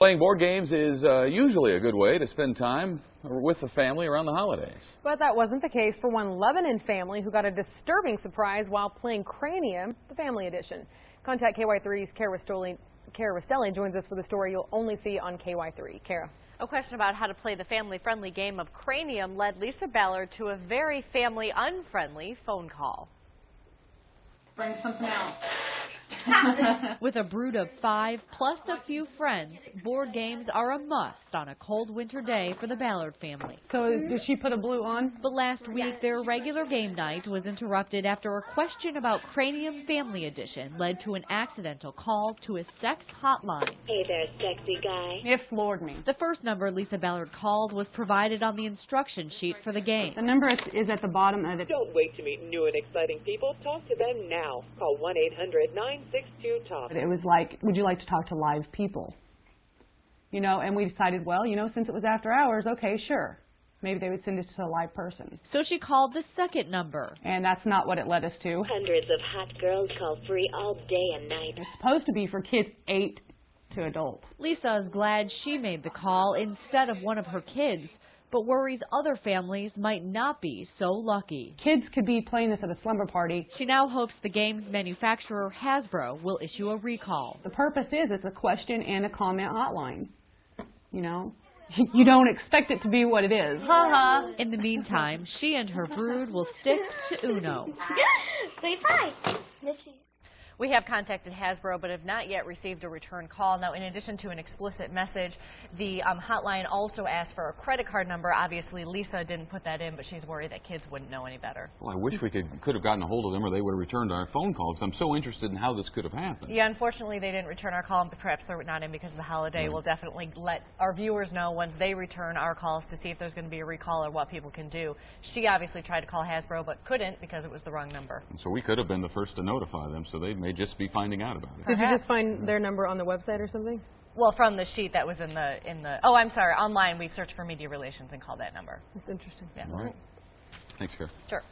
Playing board games is uh, usually a good way to spend time with the family around the holidays. But that wasn't the case for one Lebanon family who got a disturbing surprise while playing Cranium, the family edition. Contact KY3's Kara Ristoli, Kara Ristelli joins us with a story you'll only see on KY3. Kara. A question about how to play the family-friendly game of Cranium led Lisa Ballard to a very family-unfriendly phone call. Bring something out. With a brood of five plus a few friends, board games are a must on a cold winter day for the Ballard family. So did she put a blue on? But last week, their regular game night was interrupted after a question about Cranium Family Edition led to an accidental call to a sex hotline. Hey there, sexy guy. It floored me. The first number Lisa Ballard called was provided on the instruction sheet for the game. The number is at the bottom of it. Don't wait to meet new and exciting people. Talk to them now. Call 1 800 962 TALK. It was like, would you like to talk to live people? You know, and we decided, well, you know, since it was after hours, okay, sure. Maybe they would send it to a live person. So she called the second number. And that's not what it led us to. Hundreds of hot girls call free all day and night. It's supposed to be for kids 8 to adult. Lisa is glad she made the call instead of one of her kids, but worries other families might not be so lucky. Kids could be playing this at a slumber party. She now hopes the game's manufacturer, Hasbro, will issue a recall. The purpose is it's a question and a comment hotline. You know, you don't expect it to be what it is. Haha. In the meantime, she and her brood will stick to Uno. Say hi. We have contacted Hasbro, but have not yet received a return call. Now, in addition to an explicit message, the um, hotline also asked for a credit card number. Obviously, Lisa didn't put that in, but she's worried that kids wouldn't know any better. Well, I wish we could could have gotten a hold of them, or they would have returned our phone call. Because I'm so interested in how this could have happened. Yeah, unfortunately, they didn't return our call. but Perhaps they're not in because of the holiday. Right. We'll definitely let our viewers know once they return our calls to see if there's going to be a recall or what people can do. She obviously tried to call Hasbro, but couldn't because it was the wrong number. And so we could have been the first to notify them. So they may just be finding out about it. Did you just find their number on the website or something? Well, from the sheet that was in the in the. Oh, I'm sorry. Online, we searched for media relations and called that number. That's interesting. Yeah. All right. Thanks, Kara. Sure.